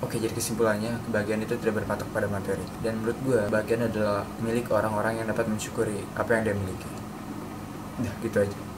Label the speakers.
Speaker 1: Oke, jadi kesimpulannya, kebahagiaan itu tidak berpatok pada materi. Dan menurut gue, kebahagiaan adalah milik orang-orang yang dapat mensyukuri apa yang dia miliki. Nah, gitu aja.